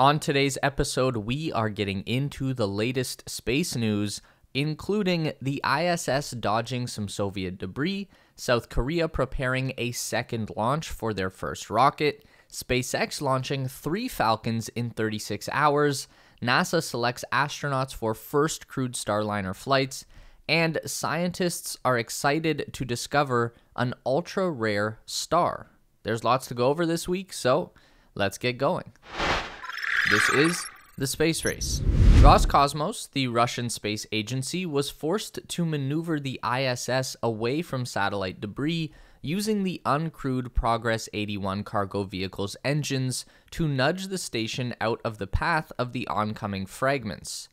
On today's episode, we are getting into the latest space news, including the ISS dodging some Soviet debris, South Korea preparing a second launch for their first rocket, SpaceX launching three Falcons in 36 hours, NASA selects astronauts for first crewed Starliner flights, and scientists are excited to discover an ultra rare star. There's lots to go over this week, so let's get going. This is the space race. Roscosmos, the Russian space agency, was forced to maneuver the ISS away from satellite debris using the uncrewed Progress 81 cargo vehicle's engines to nudge the station out of the path of the oncoming fragments.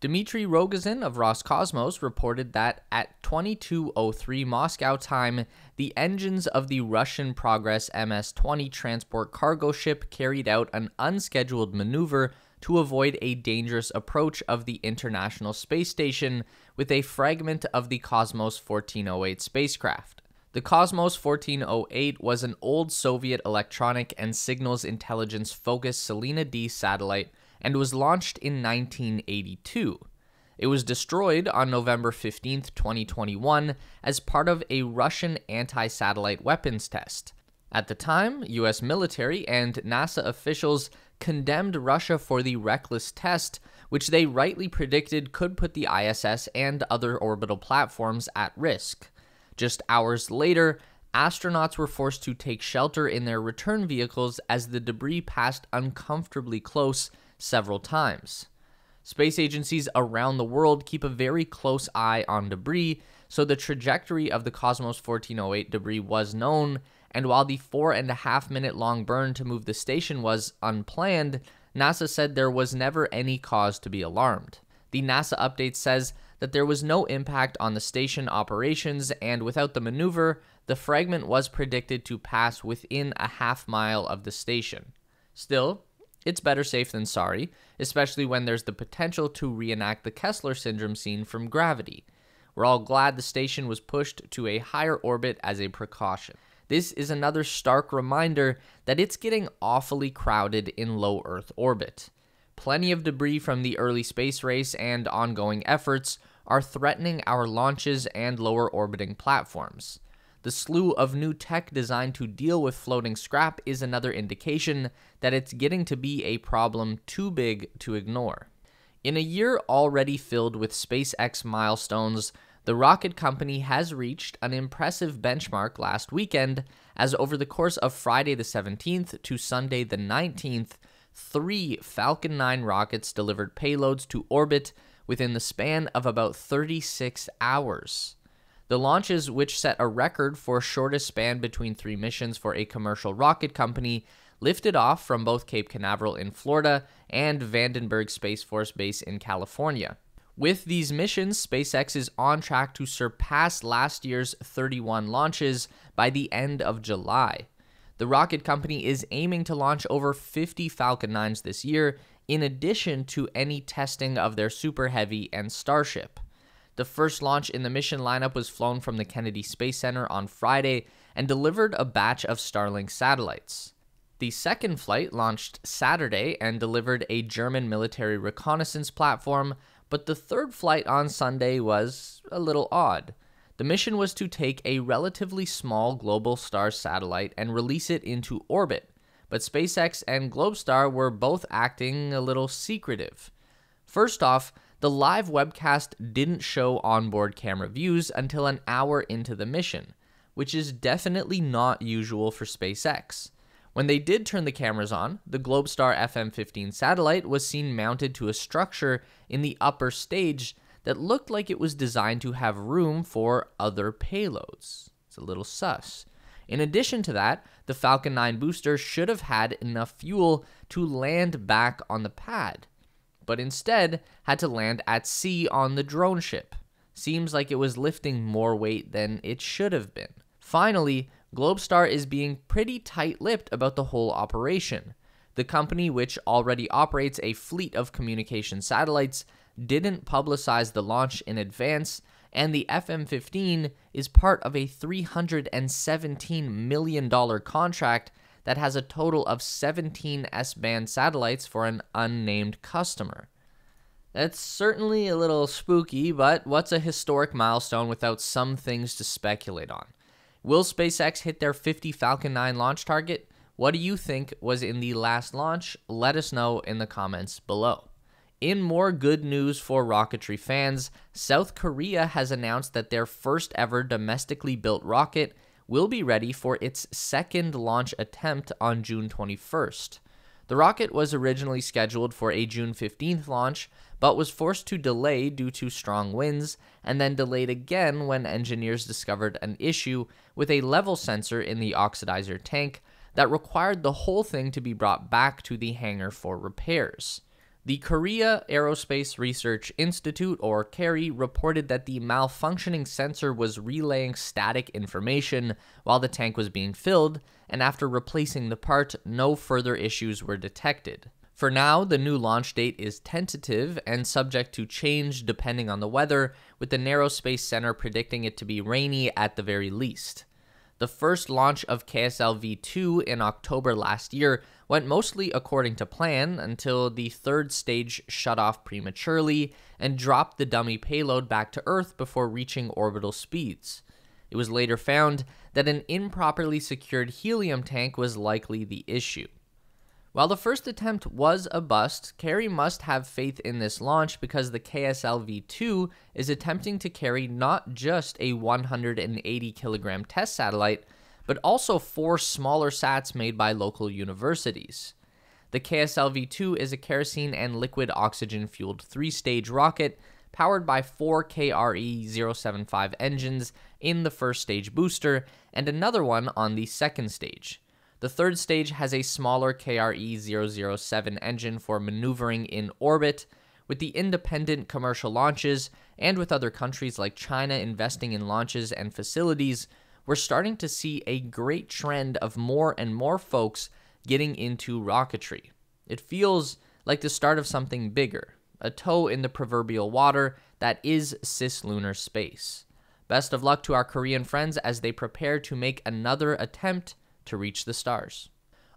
Dmitry Rogozin of Roscosmos reported that at 2203 Moscow time, the engines of the Russian Progress MS-20 transport cargo ship carried out an unscheduled maneuver to avoid a dangerous approach of the International Space Station with a fragment of the Cosmos 1408 spacecraft. The Cosmos 1408 was an old Soviet electronic and signals intelligence focused Tselina D satellite and was launched in 1982. It was destroyed on November 15, 2021, as part of a Russian anti satellite weapons test. At the time, US military and NASA officials condemned Russia for the reckless test, which they rightly predicted could put the ISS and other orbital platforms at risk. Just hours later, astronauts were forced to take shelter in their return vehicles as the debris passed uncomfortably close several times. Space agencies around the world keep a very close eye on debris, so the trajectory of the Cosmos 1408 debris was known, and while the four and a half minute long burn to move the station was unplanned, NASA said there was never any cause to be alarmed. The NASA update says that there was no impact on the station operations, and without the maneuver, the fragment was predicted to pass within a half mile of the station. Still, it's better safe than sorry, especially when there's the potential to reenact the Kessler syndrome scene from Gravity. We're all glad the station was pushed to a higher orbit as a precaution. This is another stark reminder that it's getting awfully crowded in low Earth orbit. Plenty of debris from the early space race and ongoing efforts are threatening our launches and lower orbiting platforms. The slew of new tech designed to deal with floating scrap is another indication that it's getting to be a problem too big to ignore. In a year already filled with SpaceX milestones, the rocket company has reached an impressive benchmark last weekend, as over the course of Friday the 17th to Sunday the 19th, three Falcon 9 rockets delivered payloads to orbit within the span of about 36 hours. The launches, which set a record for shortest span between three missions for a commercial rocket company, lifted off from both Cape Canaveral in Florida and Vandenberg Space Force Base in California. With these missions, SpaceX is on track to surpass last year's 31 launches by the end of July. The rocket company is aiming to launch over 50 Falcon 9s this year, in addition to any testing of their Super Heavy and Starship. The first launch in the mission lineup was flown from the Kennedy Space Center on Friday and delivered a batch of Starlink satellites. The second flight launched Saturday and delivered a German military reconnaissance platform, but the third flight on Sunday was a little odd. The mission was to take a relatively small Globalstar satellite and release it into orbit, but SpaceX and Globalstar were both acting a little secretive. First off, the live webcast didn't show onboard camera views until an hour into the mission, which is definitely not usual for SpaceX. When they did turn the cameras on, the Globalstar FM 15 satellite was seen mounted to a structure in the upper stage that looked like it was designed to have room for other payloads. It's a little sus. In addition to that, the Falcon 9 booster should have had enough fuel to land back on the pad but instead had to land at sea on the drone ship. Seems like it was lifting more weight than it should have been. Finally, Globalstar is being pretty tight lipped about the whole operation. The company, which already operates a fleet of communication satellites, didn't publicize the launch in advance, and the FM 15 is part of a $317 million contract that has a total of 17 S band satellites for an unnamed customer. That's certainly a little spooky, but what's a historic milestone without some things to speculate on? Will SpaceX hit their 50 Falcon 9 launch target? What do you think was in the last launch? Let us know in the comments below. In more good news for rocketry fans, South Korea has announced that their first ever domestically built rocket will be ready for its second launch attempt on June 21st. The rocket was originally scheduled for a June 15th launch, but was forced to delay due to strong winds, and then delayed again when engineers discovered an issue with a level sensor in the oxidizer tank that required the whole thing to be brought back to the hangar for repairs. The Korea Aerospace Research Institute, or KARI, reported that the malfunctioning sensor was relaying static information while the tank was being filled, and after replacing the part, no further issues were detected. For now, the new launch date is tentative and subject to change depending on the weather, with the Naro Space Center predicting it to be rainy at the very least. The first launch of KSLV 2 in October last year went mostly according to plan until the third stage shut off prematurely and dropped the dummy payload back to Earth before reaching orbital speeds. It was later found that an improperly secured helium tank was likely the issue. While the first attempt was a bust, KARI must have faith in this launch because the KSLV 2 is attempting to carry not just a 180 kilogram test satellite, but also four smaller sats made by local universities. The KSLV 2 is a kerosene and liquid oxygen fueled three stage rocket powered by four KRE 075 engines in the first stage booster and another one on the second stage. The third stage has a smaller KRE 007 engine for maneuvering in orbit. With the independent commercial launches, and with other countries like China investing in launches and facilities, we're starting to see a great trend of more and more folks getting into rocketry. It feels like the start of something bigger, a toe in the proverbial water that is cislunar space. Best of luck to our Korean friends as they prepare to make another attempt to reach the stars.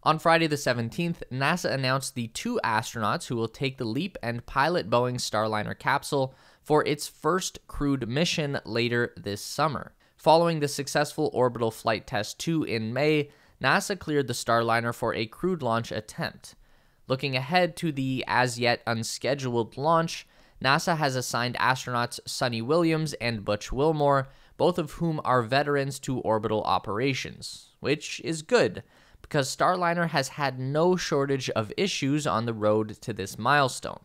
On Friday the 17th, NASA announced the two astronauts who will take the leap and pilot Boeing's Starliner capsule for its first crewed mission later this summer. Following the successful orbital flight test 2 in May, NASA cleared the Starliner for a crewed launch attempt. Looking ahead to the as yet unscheduled launch, NASA has assigned astronauts Suni Williams and Butch Wilmore, both of whom are veterans to orbital operations which is good because Starliner has had no shortage of issues on the road to this milestone.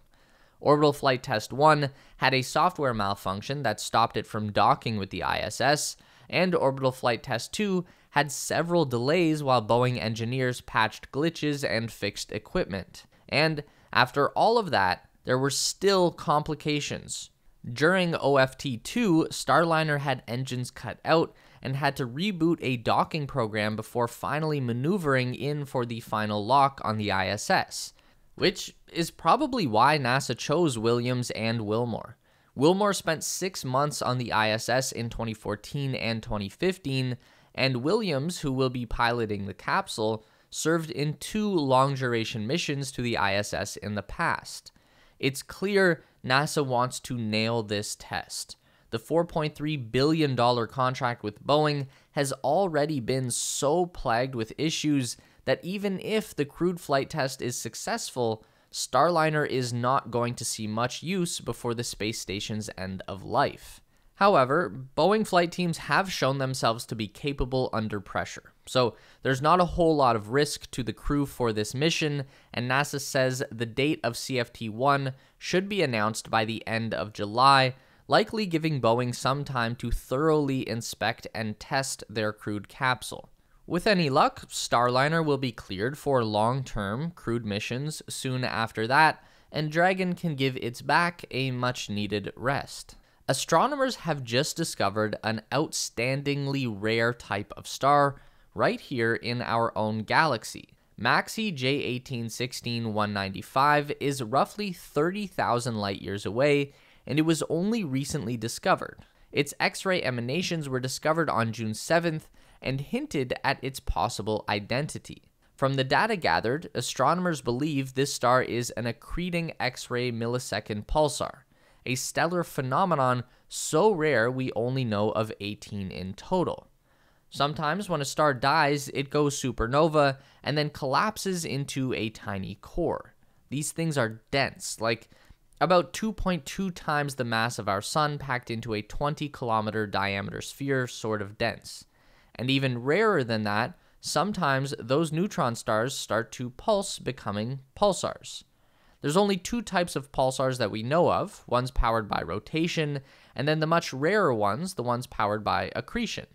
Orbital Flight Test 1 had a software malfunction that stopped it from docking with the ISS, and Orbital Flight Test 2 had several delays while Boeing engineers patched glitches and fixed equipment. And after all of that, there were still complications. During OFT 2, Starliner had engines cut out and had to reboot a docking program before finally maneuvering in for the final lock on the ISS, which is probably why NASA chose Williams and Wilmore. Wilmore spent six months on the ISS in 2014 and 2015, and Williams, who will be piloting the capsule, served in two long duration missions to the ISS in the past. It's clear NASA wants to nail this test the $4.3 billion contract with Boeing has already been so plagued with issues that even if the crewed flight test is successful, Starliner is not going to see much use before the space station's end of life. However, Boeing flight teams have shown themselves to be capable under pressure, so there's not a whole lot of risk to the crew for this mission, and NASA says the date of CFT 1 should be announced by the end of July, likely giving Boeing some time to thoroughly inspect and test their crewed capsule. With any luck, Starliner will be cleared for long term crewed missions soon after that, and Dragon can give its back a much needed rest. Astronomers have just discovered an outstandingly rare type of star right here in our own galaxy. Maxi J1816 195 is roughly 30,000 light years away and it was only recently discovered. Its X ray emanations were discovered on June 7th and hinted at its possible identity. From the data gathered, astronomers believe this star is an accreting X ray millisecond pulsar, a stellar phenomenon so rare we only know of 18 in total. Sometimes, when a star dies, it goes supernova and then collapses into a tiny core. These things are dense, like about 2.2 times the mass of our sun packed into a 20 kilometer diameter sphere, sort of dense. And even rarer than that, sometimes those neutron stars start to pulse, becoming pulsars. There's only two types of pulsars that we know of ones powered by rotation, and then the much rarer ones, the ones powered by accretion.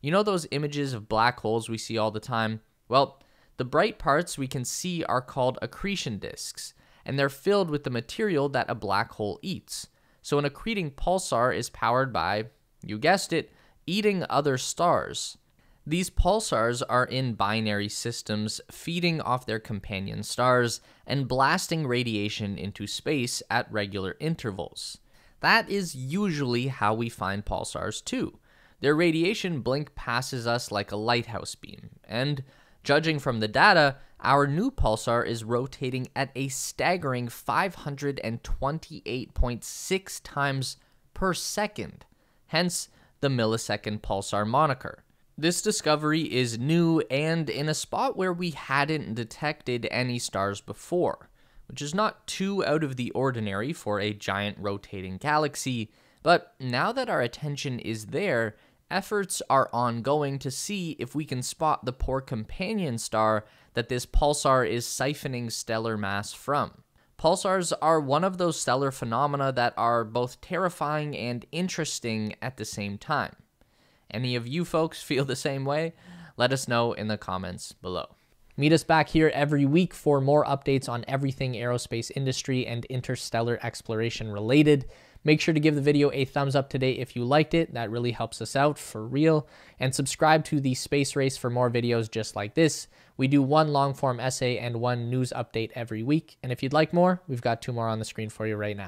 You know those images of black holes we see all the time? Well, the bright parts we can see are called accretion disks, and they're filled with the material that a black hole eats. So an accreting pulsar is powered by, you guessed it, eating other stars. These pulsars are in binary systems, feeding off their companion stars and blasting radiation into space at regular intervals. That is usually how we find pulsars too. Their radiation blink passes us like a lighthouse beam, and judging from the data, our new pulsar is rotating at a staggering 528.6 times per second, hence the millisecond pulsar moniker. This discovery is new and in a spot where we hadn't detected any stars before, which is not too out of the ordinary for a giant rotating galaxy. But now that our attention is there, efforts are ongoing to see if we can spot the poor companion star that this pulsar is siphoning stellar mass from. Pulsars are one of those stellar phenomena that are both terrifying and interesting at the same time. Any of you folks feel the same way? Let us know in the comments below. Meet us back here every week for more updates on everything aerospace industry and interstellar exploration related. Make sure to give the video a thumbs up today if you liked it. That really helps us out for real. And subscribe to the Space Race for more videos just like this. We do one long form essay and one news update every week. And if you'd like more, we've got two more on the screen for you right now.